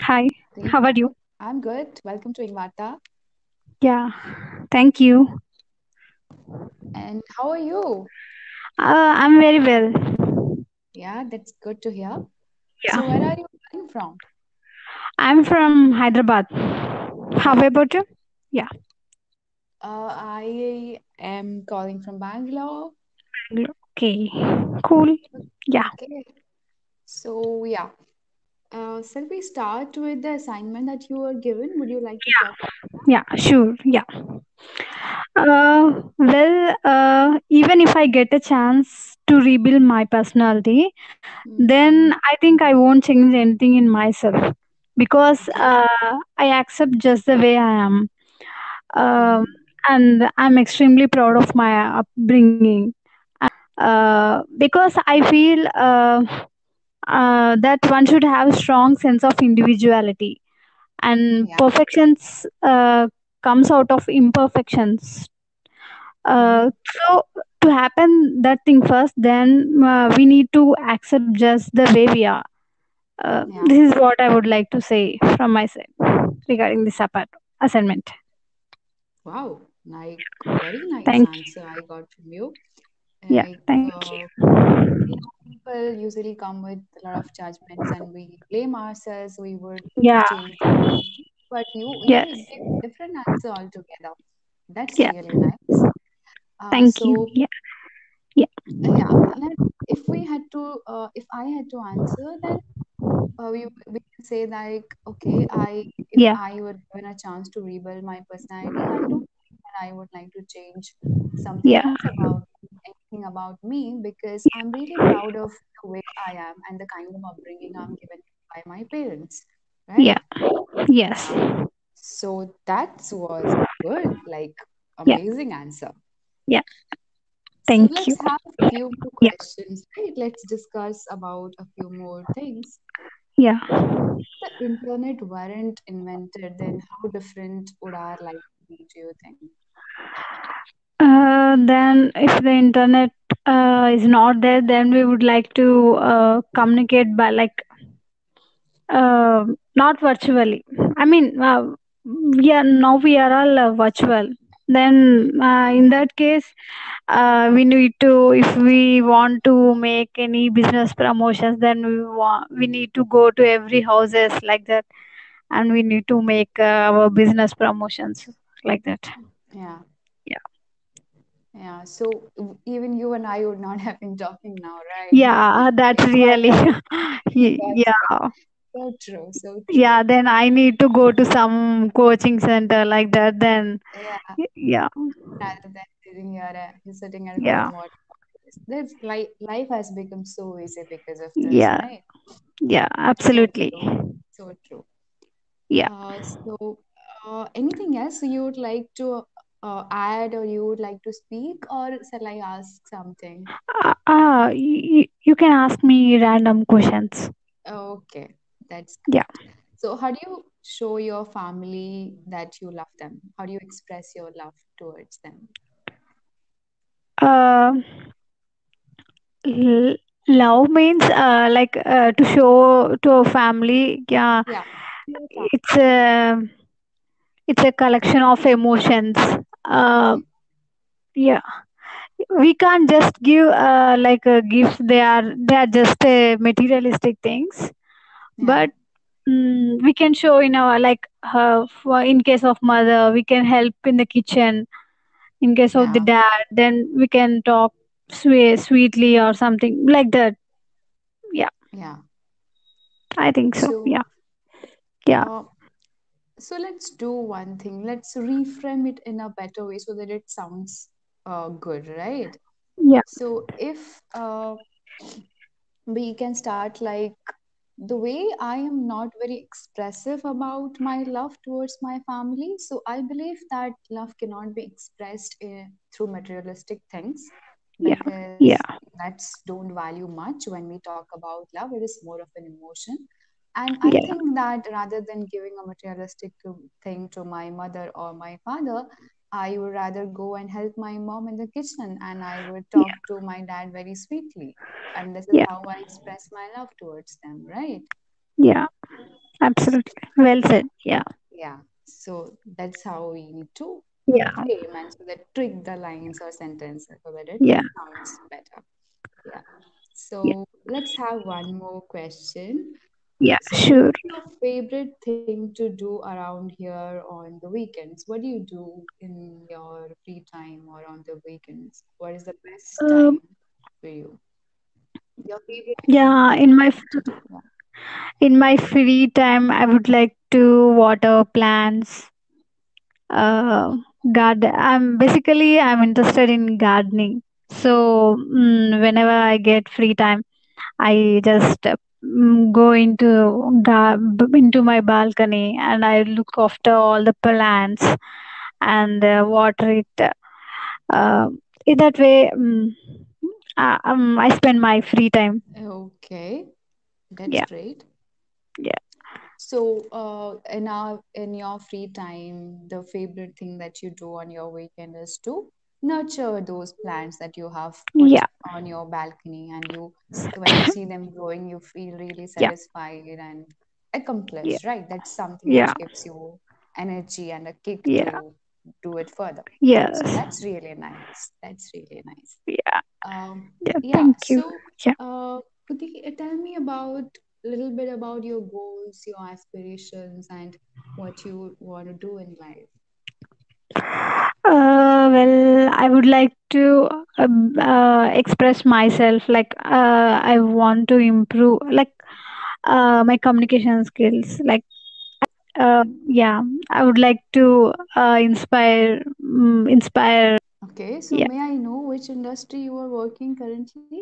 Hi, how are you? I'm good. Welcome to Engvarta. Yeah, thank you. And how are you? Uh, I'm very well. Yeah, that's good to hear. Yeah, So, where are you coming from? I'm from Hyderabad. How about you? Yeah, Uh, I am calling from Bangalore. Bangalore. Okay, cool. Yeah, Okay. So, yeah. Uh, shall we start with the assignment that you were given? Would you like to talk yeah, sure. Yeah. Uh, well, uh, even if I get a chance to rebuild my personality, then Mm-hmm. I think I won't change anything in myself because uh, I accept just the way I am. Um, and I'm extremely proud of my upbringing uh, because I feel uh, uh, that one should have strong sense of individuality and Yeah. perfections uh, comes out of imperfections. Mm-hmm. Uh, so to happen that thing first, then uh, we need to accept just the way we are. Uh, Yeah. this is what I would like to say from my side regarding this apart- assignment. Wow. Like, very nice Thank you. I got from you. Yeah, thank uh, you. You people usually come with a lot of judgments and we blame ourselves, we would Yeah, change. But you you yes, give different answer altogether. That's yeah, really nice. Uh, thank you. Yeah, yeah, uh, yeah, if we had to, uh, if I had to answer, then uh, we we can say like, okay, I if yeah, I were given a chance to rebuild my personality, I don't think that I would like to change something yeah, about anything about me because I'm really proud of the way I am and the kind of upbringing I'm given by my parents, yeah, yes, um, So that was good, like yeah, amazing answer. yeah, So thank you. let's have a few more Yeah, questions, right? Let's discuss about a few more things. yeah. If the internet weren't invented, then how different would our life be, do you think? Then, if the internet uh, is not there, then we would like to uh, communicate by like uh, not virtually. I mean, uh, we are now we are all uh, virtual. Then, uh, in that case, uh, we need to if we want to make any business promotions, then we want we need to go to every houses like that, and we need to make our business promotions like that. Yeah, Yeah. So even you and I would not have been talking now, right? yeah, that's really life, that's right. yeah. So true, so true. Yeah, then I need to go to some coaching center like that. Then, Yeah, yeah, rather than sitting here, uh, sitting at yeah, what? This life, has become so easy because of this, yeah, right? yeah, So absolutely. true, so true. Yeah. Uh, so, uh, anything else you would like to uh, add or you would like to speak, or shall I ask something? Uh, uh, you, you can ask me random questions. Okay, that's Yeah. So, how do you show your family that you love them? How do you express your love towards them? Uh, l- love means uh, like uh, to show to a family. Yeah, Yeah, it's a it's a collection of emotions. Uh, yeah, we can't just give uh, like uh, gifts. They are they are just uh, materialistic things. Yeah, But mm, we can show in our like uh, for in case of mother, we can help in the kitchen. In case of the dad then we can talk sweet, sweetly or something like that. Yeah. Yeah. i think so. So, yeah. Yeah so let's do one thing. Let's reframe it in a better way so that it sounds uh, good, right? yeah So, if uh, we can start like the way I am not very expressive about my love towards my family. So I believe that love cannot be expressed in, through materialistic things yeah yeah that's don't value much when we talk about love. It is more of an emotion. And I yeah. think that rather than giving a materialistic thing to my mother or my father, I would rather go and help my mom in the kitchen and I would yeah. talk to my dad very sweetly. And this is yeah. how I express my love towards them, right? yeah. Absolutely. Well said. Yeah. Yeah. So that's how we need to yeah. frame and so that trick the lines or sentences so that it yeah. sounds better. Yeah. yeah. So let's have one more question. Yeah sure your favorite thing to do around here on the weekends? What do you do in your free time or on the weekends? What is the best um, time for you? Your favorite yeah in my? Yeah. in my free time i would like to water plants uh garden i'm basically i'm interested in gardening so mm, whenever i get free time i just go into into my balcony and i look after all the plants and uh, water it uh, in that way um, uh, um, i spend my free time. Okay, that's yeah. great. yeah. So, uh, in our in your free time, the favorite thing that you do on your weekend is to nurture those plants that you have put yeah on your balcony, and you when you see them growing, you feel really yeah satisfied and yeah accomplished, right? That's something yeah which gives you energy and a kick yeah to do it further. yeah So yes that's really nice. That's really nice. yeah Um, yeah yeah. thank you So, yeah uh, Pudhi, uh, tell me about a little bit about your goals, your aspirations, and what you want to do in life. I would like to um, uh, express myself. Like, uh, I want to improve, like, uh, my communication skills. Like, uh, yeah, I would like to uh, inspire, um, inspire. Okay, so Yeah, may I know which industry you are working currently?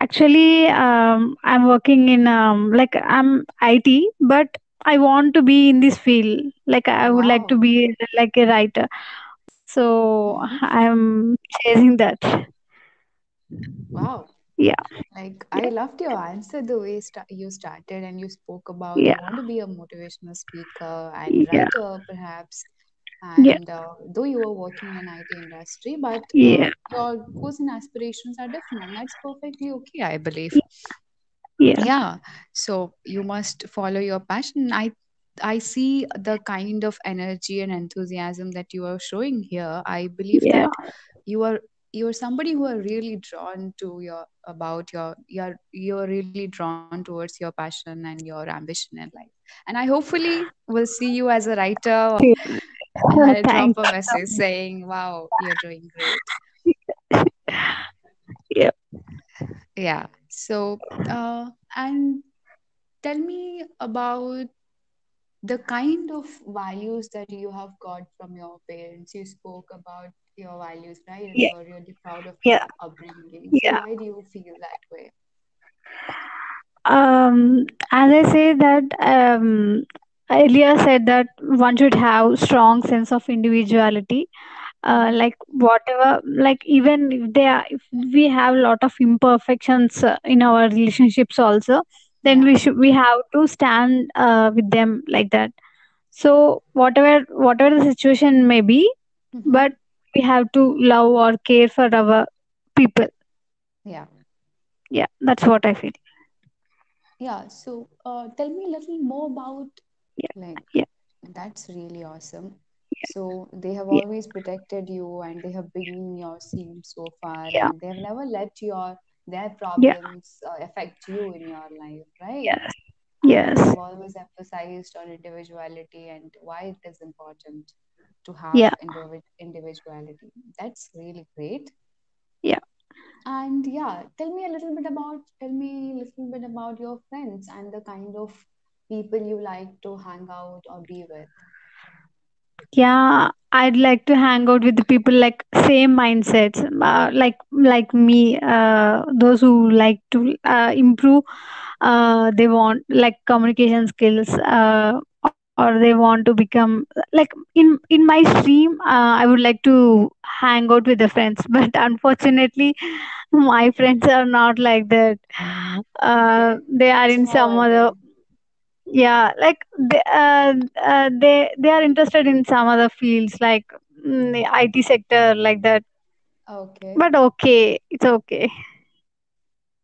actually, um, I'm working in um, like I'm IT, but I want to be in this field. Like, I would like to be like a writer. So I'm chasing that. Wow. Yeah, Like, I loved your answer the way sta you started and you spoke about yeah. you want to be a motivational speaker and Yeah, writer, perhaps. yeah, And uh, though you are working in IT industry, but uh, yeah, your goals and aspirations are different, and that's perfectly okay, I believe. yeah, Yeah. So you must follow your passion. I I see the kind of energy and enthusiasm that you are showing here. I believe yeah, that you are you're somebody who are really drawn to your about your you're you're really drawn towards your passion and your ambition in life. And i hopefully will see you as a writer or i'll drop a message saying wow you're doing great. Yeah, yeah. So uh and tell me about the kind of values that you have got from your parents. You spoke about your values right? Yeah, you're really proud of yeah, your upbringing. So yeah. why do you feel that way? Um, as I say that um, earlier said that one should have strong sense of individuality. Uh, like whatever, like even if they are, if we have a lot of imperfections uh, in our relationships also, then we should we have to stand uh, with them like that. So whatever whatever the situation may be, mm-hmm. but we have to love or care for our people. Yeah. Yeah that's what i feel. Yeah so uh, tell me a little more about yeah like yeah. that's really awesome. Yeah. so they have yeah. always protected you and they have been your scene so far yeah. and they have never let your their yeah. problems uh, affect you in your life right? Yes. Yes. Have always emphasized on individuality and why it is important to have yeah. individ- individuality. That's really great. Yeah. And yeah tell me a little bit about tell me a little bit about your friends and the kind of people you like to hang out or be with yeah i'd like to hang out with the people like same mindsets uh, like like me uh, those who like to uh, improve uh, they want like communication skills uh, or they want to become like in in my stream uh, i would like to hang out with the friends but unfortunately my friends are not like that. Uh, they are in some other yeah like they, uh, uh, they they are interested in some other fields like mm, the it sector like that. Okay. But okay it's okay.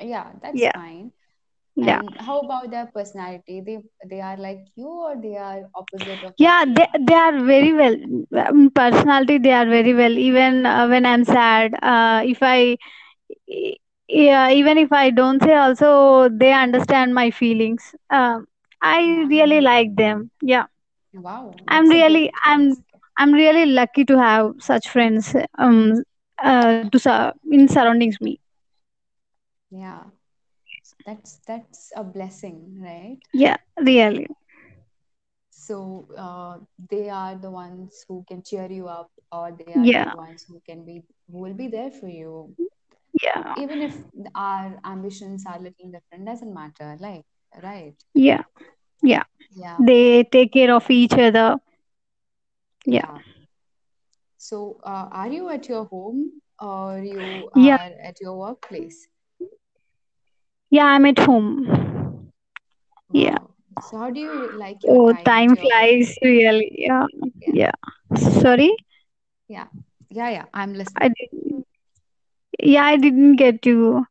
Yeah that's yeah. fine. Yeah. How about their personality? They they are like you or they are opposite of yeah you they, are? they are very well um, personality they are very well. Even uh, when i'm sad uh, if i yeah even if i don't say also they understand my feelings. Um, i really like them. Yeah. Wow, i'm that's a good. Really i'm i'm really lucky to have such friends um uh, to sur- in surroundings me. Yeah. That's that's a blessing, right? yeah really. So uh, they are the ones who can cheer you up, or they are the yeah ones who can be who will be there for you, yeah. Even if our ambitions are little different. Doesn't matter, like right? yeah. Yeah. Yeah, they take care of each other. Yeah. Yeah. So uh, are you at your home or you yeah. are at your workplace? yeah i'm at home. Yeah. So how do you like your oh time flies really. Yeah. Yeah, yeah. Sorry? Yeah, yeah, yeah. I'm listening. i didn't yeah i didn't get you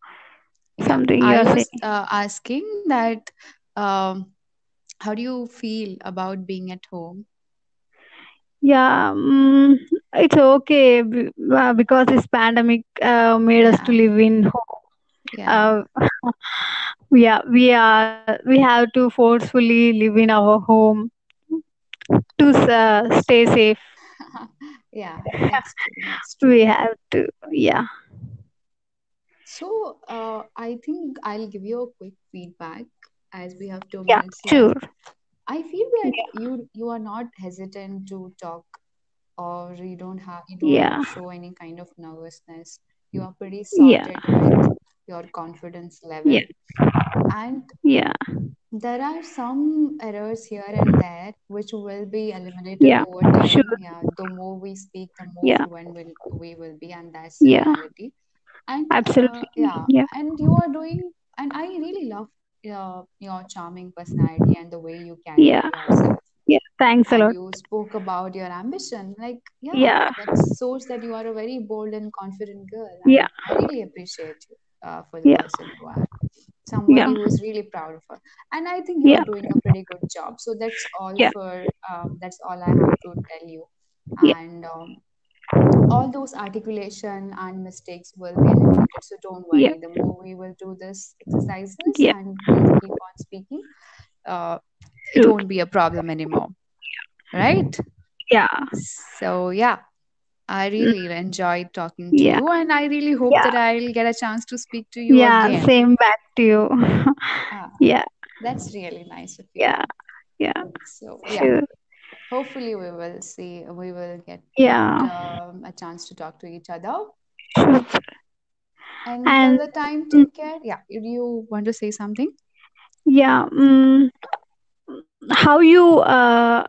something I was uh, asking that um, how do you feel about being at home? yeah mm, it's okay b- uh, because this pandemic uh, made us to live in home yeah, uh, yeah we are we have to forcefully live in our home to uh, stay safe yeah. That's true. That's true. we have to yeah So uh, I think I'll give you a quick feedback as we have two yeah minutes sure. I feel that yeah. you you are not hesitant to talk or you don't have you don't yeah. show any kind of nervousness. You are pretty yeah. sorted with your confidence level. Yeah. And yeah. there are some errors here and there which will be eliminated yeah over sure. Yeah the more we speak the more yeah. fluent will we will be and that's yeah. reality and uh, absolutely. yeah. Yeah. And you are doing and i really love uh, your charming personality and the way you carry yeah. yourself. Yeah. Thanks a lot. you spoke about your ambition. Like yeah yeah. that shows that you are a very bold and confident girl. Yeah. I really appreciate you uh, for the yeah. person you are. Somebody yeah. who is really proud of her. And i think you yeah. doing a pretty good job. So that's all for um, that's all i have to tell you. And um, all those articulation and mistakes will be eliminated. So don't yeah. Worry the more we will do this exercises yeah. and we'll keep on speaking uh, it won't be a problem anymore. Right? Yeah. So yeah, I Mm, really enjoyed talking to yeah. you, and I really hope yeah. that I'll get a chance to speak to you yeah again. same back to you. Ah, yeah. That's really nice of you. yeah. Yeah. So yeah, sure hopefully we will see, we will get yeah um, a chance to talk to each other. sure And and the time, take care. Yeah, do you want to say something? yeah mm, how you uh,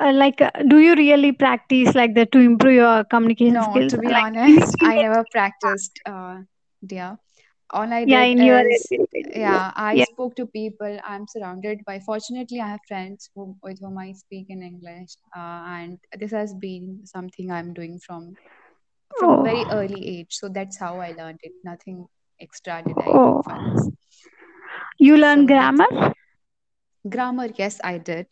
uh, like uh, do you really practice like that to improve your communication No, skills to be like honest, I never practiced, uh, dear. All I yeah did is, yeah I yeah spoke to people. I'm surrounded by, fortunately, I have friends who, with whom I speak in English. Uh, and this has been something I'm doing from from oh very early age. So that's how I learned it. Nothing extra did I do oh this. you learn So grammar grammar. Yes, I did.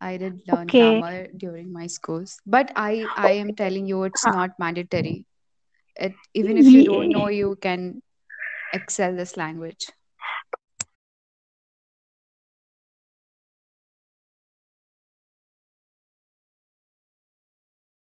I did learn okay grammar during my schools. But I, I am telling you, it's not mandatory. It even if you don't know, you can excel this language.